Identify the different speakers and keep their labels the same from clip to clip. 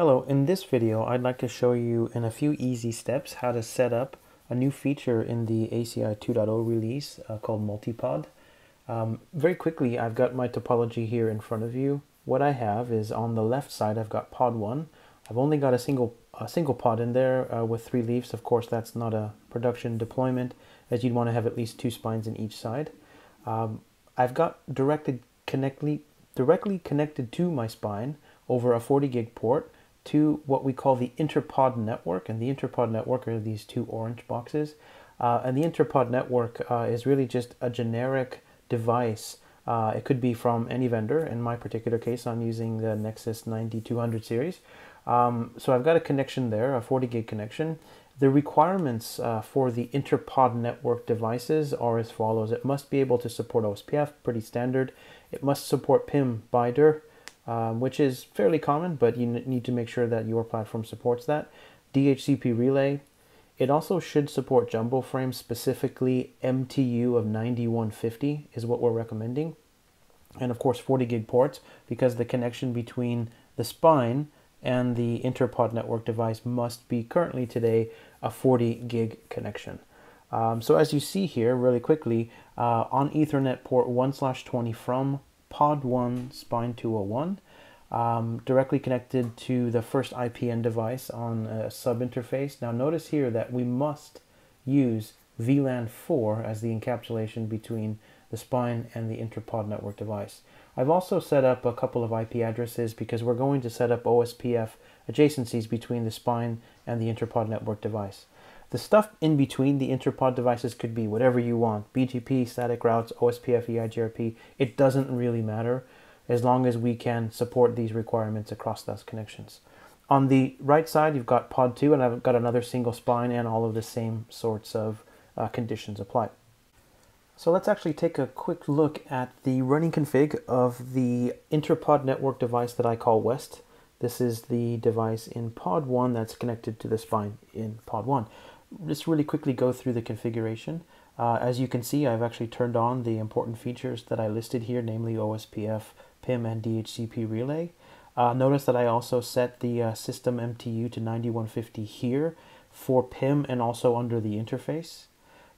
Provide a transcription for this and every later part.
Speaker 1: Hello, in this video I'd like to show you in a few easy steps how to set up a new feature in the ACI 2.0 release uh, called Multipod. Um, very quickly I've got my topology here in front of you. What I have is on the left side I've got pod 1. I've only got a single, a single pod in there uh, with three leaves. Of course that's not a production deployment as you'd want to have at least two spines in each side. Um, I've got directed connectly, directly connected to my spine over a 40 gig port to what we call the interpod network. And the interpod network are these two orange boxes. Uh, and the interpod network uh, is really just a generic device. Uh, it could be from any vendor. In my particular case, I'm using the Nexus 9200 series. Um, so I've got a connection there, a 40 gig connection. The requirements uh, for the interpod network devices are as follows. It must be able to support OSPF, pretty standard. It must support PIM BiDIR, um, which is fairly common, but you need to make sure that your platform supports that. DHCP relay. It also should support jumbo frames, specifically MTU of 9150 is what we're recommending. And of course 40 gig ports because the connection between the spine and the interpod network device must be currently today a 40 gig connection. Um, so as you see here really quickly uh, on ethernet port 1 slash 20 from pod 1 spine 201 um, directly connected to the first IPN device on a sub interface. Now notice here that we must use VLAN 4 as the encapsulation between the spine and the interpod network device. I've also set up a couple of IP addresses because we're going to set up OSPF adjacencies between the spine and the interpod network device. The stuff in between the interpod devices could be whatever you want, BGP, static routes, OSPF, EIGRP, it doesn't really matter as long as we can support these requirements across those connections. On the right side, you've got pod 2, and I've got another single spine and all of the same sorts of uh, conditions apply. So let's actually take a quick look at the running config of the interpod network device that I call West. This is the device in pod 1 that's connected to the spine in pod 1. Just really quickly go through the configuration. Uh, as you can see, I've actually turned on the important features that I listed here, namely OSPF, PIM, and DHCP relay. Uh, notice that I also set the uh, system MTU to 9150 here for PIM and also under the interface.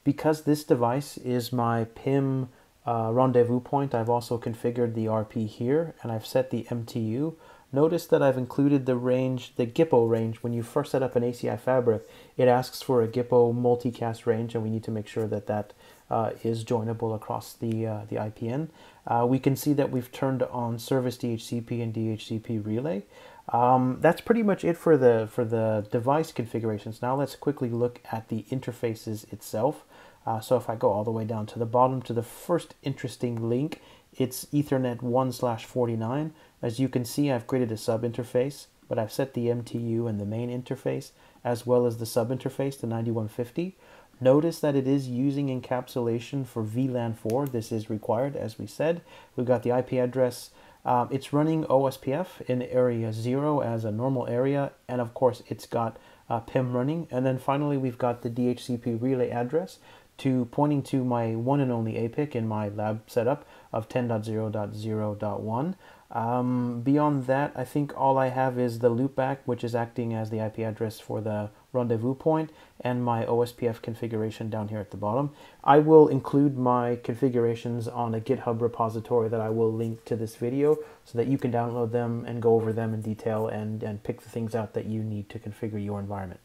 Speaker 1: Because this device is my PIM uh, rendezvous point, I've also configured the RP here and I've set the MTU. Notice that I've included the range, the GIPO range. When you first set up an ACI fabric, it asks for a GIPO multicast range and we need to make sure that that uh, is joinable across the, uh, the IPN. Uh, we can see that we've turned on service DHCP and DHCP relay. Um, that's pretty much it for the for the device configurations. Now let's quickly look at the interfaces itself. Uh, so if I go all the way down to the bottom to the first interesting link, it's Ethernet 1 slash 49. As you can see, I've created a sub interface, but I've set the MTU and the main interface as well as the sub interface to 9150. Notice that it is using encapsulation for VLAN 4. This is required, as we said. We've got the IP address. Um, it's running OSPF in area 0 as a normal area, and of course it's got uh, PIM running. And then finally we've got the DHCP relay address to pointing to my one and only APIC in my lab setup of 10.0.0.1. Um, beyond that, I think all I have is the loopback, which is acting as the IP address for the rendezvous point, and my OSPF configuration down here at the bottom. I will include my configurations on a GitHub repository that I will link to this video so that you can download them and go over them in detail and, and pick the things out that you need to configure your environment.